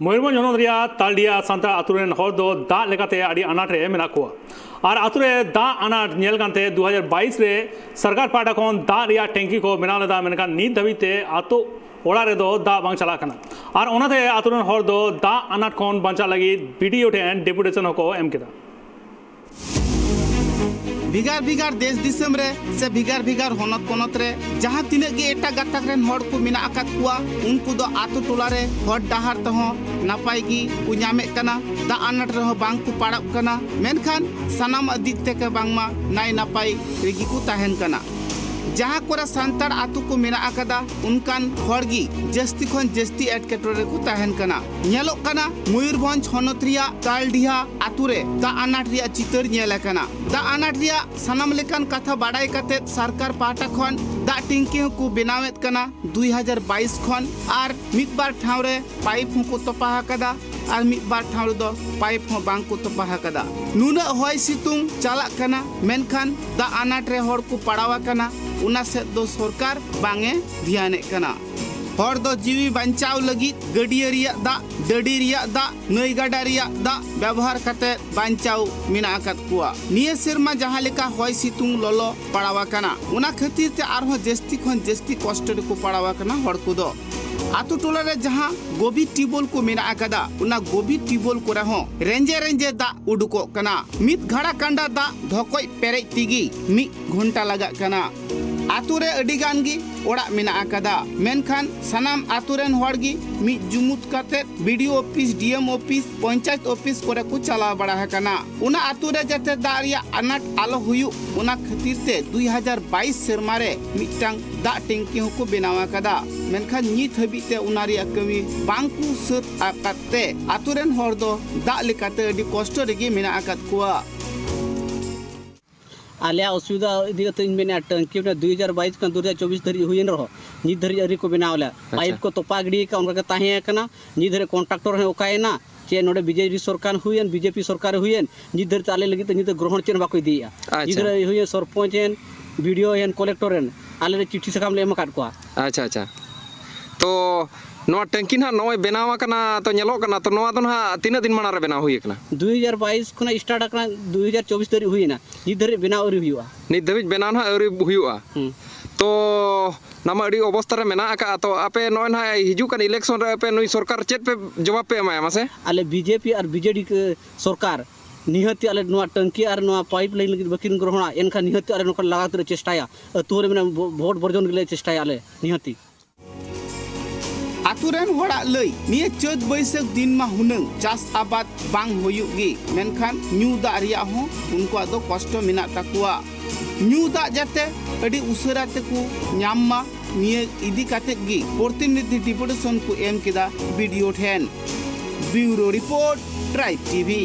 मयूरभ तलडिया Santa अतुन दागे अनाटे मेरा को अतुरे दा अनाट नल दो हज़ार बस सरकार पाटा खन दा टी को बना लेदा मेखान नित धाते अतु ओारे दा चलाते अतुन दा अनाट खन बचा लगे बीडीओ टेन डेपुटेशन को एम के ᱵᱷᱮᱜᱟᱨ ᱵᱷᱮᱜᱟᱨ ᱫᱮᱥ ᱫᱤᱥᱚᱢ ᱨᱮ ᱥᱮ ᱵᱷᱮᱜᱟর ᱵᱷᱮᱜᱟᱨ ᱦᱚᱱᱚᱛ ᱯᱚᱱᱚᱛ ᱨᱮ ᱡᱟᱦᱟᱸ ᱛᱤᱱᱟᱹᱜ ᱜᱮ ᱮᱴᱟᱜ ᱜᱟᱛᱟᱠ ᱨᱮᱱ ᱦᱚᱲ ᱠᱚ ᱢᱮᱱᱟᱜ ᱟᱠᱟᱫ ᱠᱚᱣᱟ ᱩᱱᱠᱩ ᱫᱚ ᱟᱛᱳ ᱴᱚᱞᱟ ᱨᱮ ᱦᱚᱨ ᱰᱟᱦᱟᱨ ᱛᱮᱦᱚᱸ ᱱᱟᱯᱟᱭ ᱜᱮ ᱠᱚ ᱧᱟᱢᱮᱫ ᱠᱟᱱᱟ ᱫᱟᱜ ᱟᱱᱟᱴ ᱨᱮᱦᱚᱸ ᱵᱟᱝ ᱠᱚ ᱯᱟᱲᱟᱜ ᱠᱟᱱᱟ ᱢᱮᱱᱠᱷᱟᱱ ᱥᱟᱱᱟᱢ ᱫᱤᱠ ᱛᱮᱜᱮ ᱵᱟᱝᱢᱟ ᱱᱟᱭ ᱱᱟᱯᱟᱭ ᱨᱮᱜᱮ ᱠᱚ ᱛᱟᱦᱮᱱ ᱠᱟᱱᱟ ᱡᱟᱦᱟᱸ ᱠᱚᱨᱮ ᱥᱟᱱᱛᱟᱲ ᱟᱛᱳ ᱠᱚ ᱢᱮᱱᱟᱜ ᱟᱠᱟᱫᱟ ᱚᱱᱠᱟᱱ ᱦᱚᱲ ᱜᱮ ᱡᱟᱹᱥᱛᱤ ᱠᱷᱚᱱ ᱡᱟᱹᱥᱛᱤ ᱮᱴᱠᱮᱴᱚᱬᱮ ᱠᱚ ᱛᱟᱦᱮᱱ ᱠᱟᱱᱟ ᱧᱮᱞᱚᱜ ᱠᱟᱱᱟ ᱢᱚᱭᱩᱨᱵᱷᱚᱸᱡᱽ ᱦᱚᱱᱚᱛ ᱨᱮᱭᱟᱜ ᱛᱟᱞᱰᱤᱦᱟ ᱟᱛᱳ ᱨᱮ ᱫᱟᱜ ᱟᱱᱟᱴ ᱨᱮᱭᱟᱜ ᱪᱤᱛᱟᱹᱨ ᱧᱮᱞ ᱟᱠᱟᱱᱟ ᱫᱟᱜ ᱟᱱᱟᱴ ᱨᱮᱭᱟᱜ ᱥᱟᱱᱟᱢ ᱞᱮᱠᱟᱱ ᱠᱟᱛᱷᱟ ᱵᱟᱰᱟᱭ ᱠᱟᱛᱮ ᱥᱚᱨᱠᱟᱨ ᱯᱟᱦᱴᱟ ᱠᱷᱚᱱ ᱫᱟᱜ ᱴᱮᱝᱠᱤ ᱦᱚᱸᱠᱚ ᱵᱮᱱᱟᱣᱮᱫ ᱠᱟᱱᱟ ᱫᱩᱭ ᱦᱟᱡᱟᱨ ᱵᱟᱭᱤᱥ ᱠᱷᱚᱱ ᱟᱨ ᱢᱤᱫ ᱵᱟᱨ ᱴᱷᱟᱶ ᱨᱮ ᱯᱟᱭᱤᱯ ᱦᱚᱸᱠᱚ ᱛᱚᱯᱟ ᱟᱠᱟᱫᱟ ᱟᱨ ᱢᱤᱫ ᱵᱟᱨ ᱴᱷᱟᱶ ᱨᱮᱫᱚ ᱯᱟᱭᱤᱯ ᱦᱚᱸ ᱵᱟᱝ ᱠᱚ ᱛᱚᱯᱟ ᱟᱠᱟᱫᱟ ᱱᱩᱱᱟᱹᱜ ᱦᱚᱭ ᱥᱤᱛᱩᱝ ᱪᱟᱞᱟᱜ ᱠᱟᱱᱟ ᱢᱮᱱᱠᱷᱟᱱ ᱫᱟᱜ ᱟᱱᱟᱴ ᱨᱮ ᱦᱚᱲ ᱠᱚ ᱯᱟᱲᱟᱣ ᱟᱠᱟᱱᱟ सरकार बांगे ध्यान हर दो जीवी बचाव लगी गडिया रिया दा रिया दा नई गाडा दा व्यवहार कते बचाव कुआ निये सेरमा जहाँ होय सितुंग ललो उना खातिर जस्ती खन जस्ती कष्ट को कना हड़ को दो आतु टोला रे जहाँ गोभी टिबोल को मेना आकदा उना गोभी टिबोल को रहो रेंजे रेंजे दा उडुको कना मित घड़ा कंडा दा धोकोय पेरे तिगी मि घंटा लगा कना आतु रे अडी गान गी ओड़ा मेना आकदा मेनखान सनाम आतु रेन हड़ गी मि जुमुत करते BDO office DM office panchayat office करे को चला बड़ा है कना उना आतु रे जते दारिया अनाट आलो हुयु उना खातिर ते 2022 सेरमा रे मिटांग दा टेंकी को बनावा कदा मेनखान नित हबीते उना रिया कमी बांकु सत आकाते आतु रेन हड़ दो दा लेकाते अडी कष्ट रेगी मेना आकात आलिया असुविधा इदी कते मेना टंकी में 2022 का 2024 धरी हुई रहो नि धरी अरी को बनावला पाइप को तोपा गड़ी का? उनका ताहे कना नि? धरे कॉन्ट्रैक्टर ओकायना चे नोडे बीजेपी सरकार हुईन बीजेपी सरकार हुईन नि धरे ताले लगी नि ग्रहण चेन बाको दिया नि धरे हुई सरपंच हेन वीडियो हेन कलेक्टर हेन आले चिट्ठी सकाम अच्छा अच्छा. तो नोआ टंकी ना नोय बनावा कना तो नेलो कना तो नोआ तो ना तीन दिन माना रे बनाव हुई कना। 2022 खुना स्टार्ट कना 2024 धरी हुईना नि धरे बनाव अरी हुआ। नित धबिज बनाव ना अरी हुआ। तो नामा अड़ी अवस्था रे मेना आका तो आपे नोय ना हिजु कन इलेक्शन रे पे नोई सरकार चेत पे जवाब पे एमाय मासे। आले बीजेपी और बीजेडी सरकार निहती आले टंकी और नोआ पाइप लाइन लगी बकिन ग्रहणा एनखा निहती आले नोका लगातार चेष्टाया। अतुरे में भोट बर्जन गले चेष्टाया आले निहती ᱟᱛᱩᱨᱮᱱ ᱦᱚᱲᱟᱜ ᱞᱟᱹᱭ ᱱᱤᱭᱟᱹ ᱪᱟᱹᱛ ᱵᱟᱹᱭᱥᱟᱹᱠᱷ ᱫᱤᱱ ᱢᱟ ᱦᱩᱱᱟᱹᱝ ᱪᱟᱥ ᱟᱵᱟᱫ ᱵᱟᱝ ᱦᱩᱭᱩᱜ ᱜᱮ ᱢᱮᱱᱠᱷᱟᱱ ᱧᱩ ᱫᱟᱜ ᱨᱮᱭᱟᱜ ᱦᱚᱸ ᱩᱱᱠᱩᱣᱟᱜ ᱫᱚ ᱠᱚᱥᱴᱚ ᱢᱮᱱᱟᱜ ᱛᱟᱠᱚᱣᱟ ᱧᱩ ᱫᱟᱜ ᱡᱟᱛᱮ ᱟᱹᱰᱤ ᱩᱥᱟᱹᱨᱟ ᱛᱮᱠᱚ ᱧᱟᱢ ᱢᱟ ᱱᱤᱭᱟᱹ ᱤᱫᱤ ᱠᱟᱛᱮᱫ ᱜᱮ ᱯᱨᱚᱛᱤᱱᱤᱫᱷᱤ ᱰᱤᱯᱩᱴᱮᱥᱚᱱ ᱠᱚ ᱮᱢ ᱠᱮᱫᱟ ᱵᱤᱰᱤᱳ ᱴᱷᱮᱱ ᱵᱤউᱨᱳ ᱨᱤᱯᱳᱨᱴ ᱴᱨᱟᱭᱤᱵ ᱴᱤᱵᱷᱤ